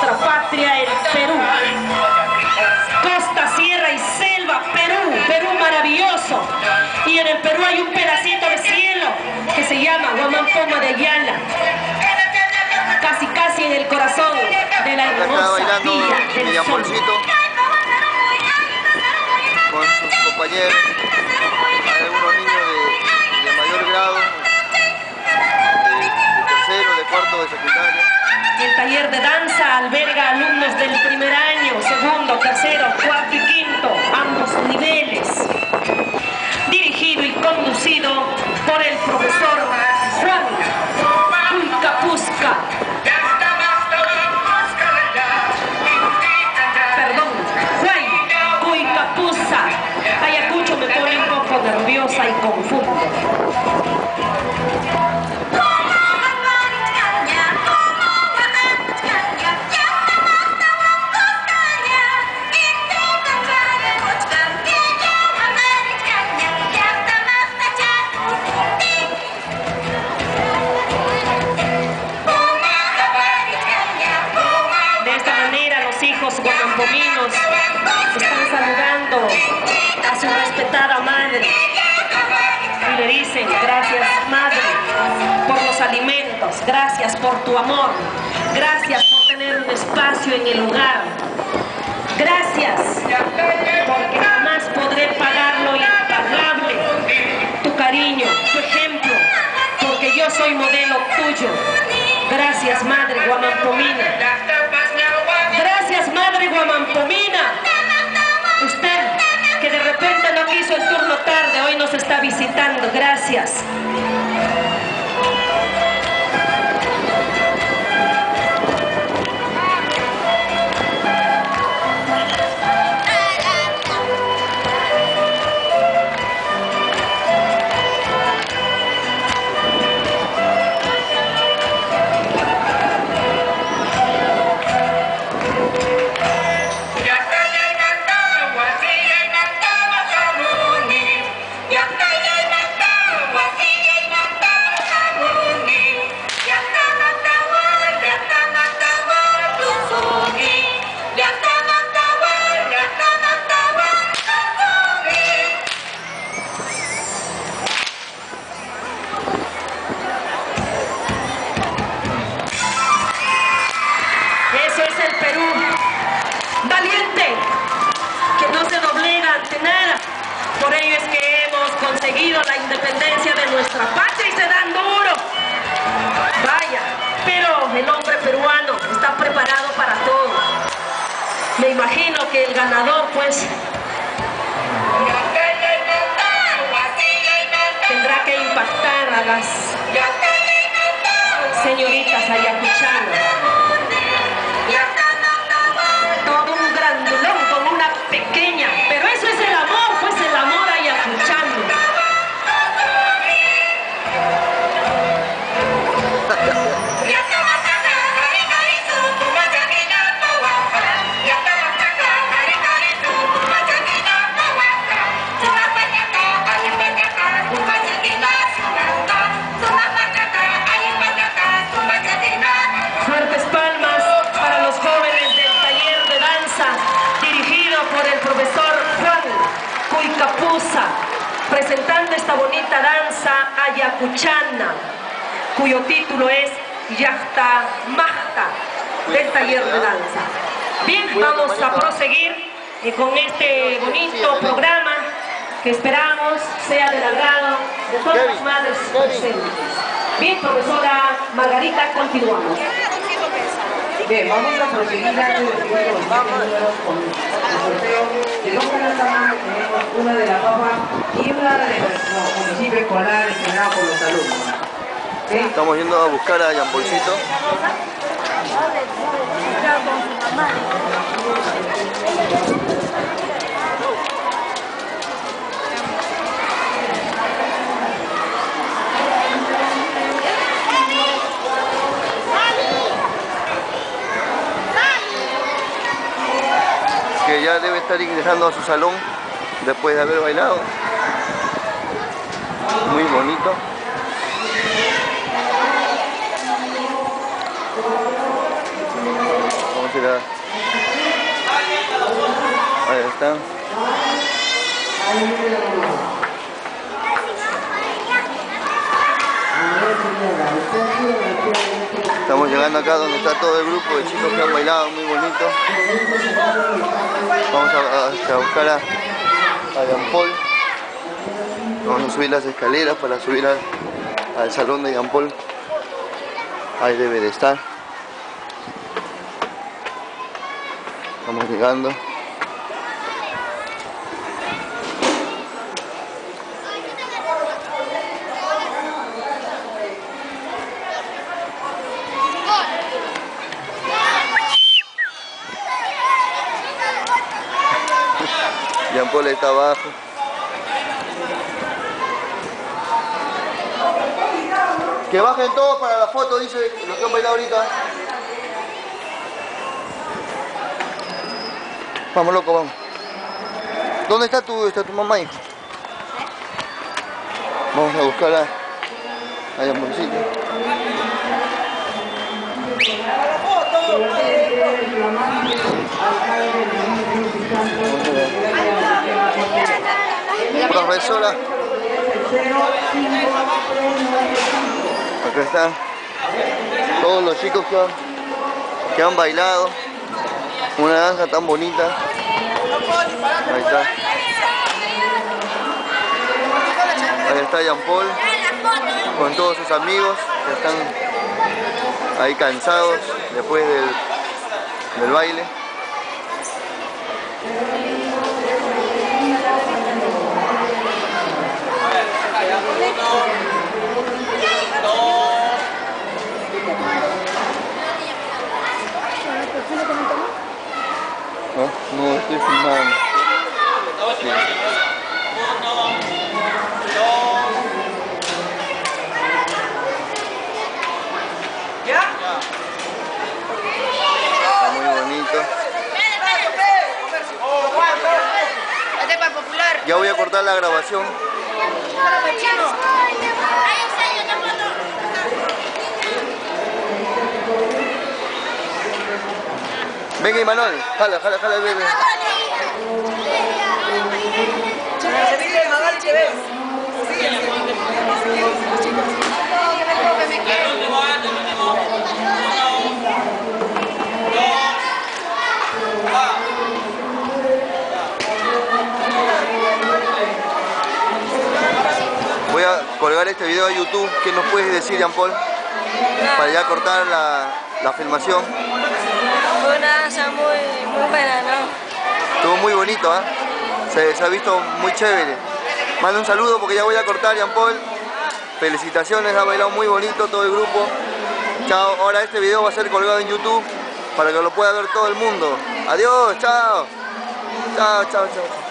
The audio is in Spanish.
Nuestra patria, el Perú. Costa, sierra y selva, Perú, Perú maravilloso. Y en el Perú hay un pedacito de cielo que se llama Guamampoma de Ayala. Casi, casi en el corazón de la hermosa villa del sol. Con sus compañeros. Hay algunos niños de, de mayor grado, de, de tercero, de cuarto, de secundaria. El taller de danza alberga alumnos del primer año, segundo, tercero, cuarto y quinto, ambos niveles. Dirigido y conducido por el profesor hijos guanampominos están saludando a su respetada madre y le dicen gracias madre por los alimentos, gracias por tu amor, gracias por tener un espacio en el hogar, gracias porque jamás podré pagar lo impagable, tu cariño, tu ejemplo, porque yo soy modelo tuyo. Gracias madre guamampomina. Gracias. Conseguido la independencia de nuestra patria y se dan duro. Vaya, pero el hombre peruano está preparado para todo. Me imagino que el ganador, pues, esta danza ayacuchana, cuyo título es Yachta Mahta del taller de danza. Bien, vamos a proseguir eh, con este bonito programa que esperamos sea del agrado de todas las madres presentes. Bien, profesora Margarita, continuamos. Bien, vamos a proseguir con los siete sorteo. De dos canastas tenemos una de la papa y una de nuestro municipio escolar entrenado por los alumnos. ¿Sí? Estamos yendo a buscar a Yambolcito. Que ya debe estar ingresando a su salón después de haber bailado. Muy bonito. será. Ahí están. Estamos llegando acá donde está todo el grupo de chicos que han bailado muy bonito. Vamos a, a buscar a, a. Vamos a subir las escaleras para subir al, al salón de Jean. Ahí debe de estar. Estamos llegando. Está abajo. Que bajen todos para la foto, dice lo que han bailado ahorita. Vamos, loco, vamos. ¿Dónde está tu, está tu mamá, hijo? Vamos a buscar a, a Profesora. Acá están todos los chicos que han, bailado una danza tan bonita. Ahí está. Ahí está Jean Paul con todos sus amigos que están ahí cansados después del, del baile. ¿Ah? No, muy bonito. Ya voy a cortar la grabación. Venga, Imanol. Jala, jala, jala, bebé. Voy a colgar este video a YouTube. ¿Qué nos puedes decir, Jean Paul? Para ya cortar la, la filmación. Fue una danza muy, muy buena, ¿no? Estuvo muy bonito. Se, se ha visto muy chévere. Manda un saludo porque ya voy a cortar, Jean Paul. Felicitaciones, ha bailado muy bonito todo el grupo. Chao, ahora este video va a ser colgado en YouTube para que lo pueda ver todo el mundo. Adiós, chao. Chao, chao, chao.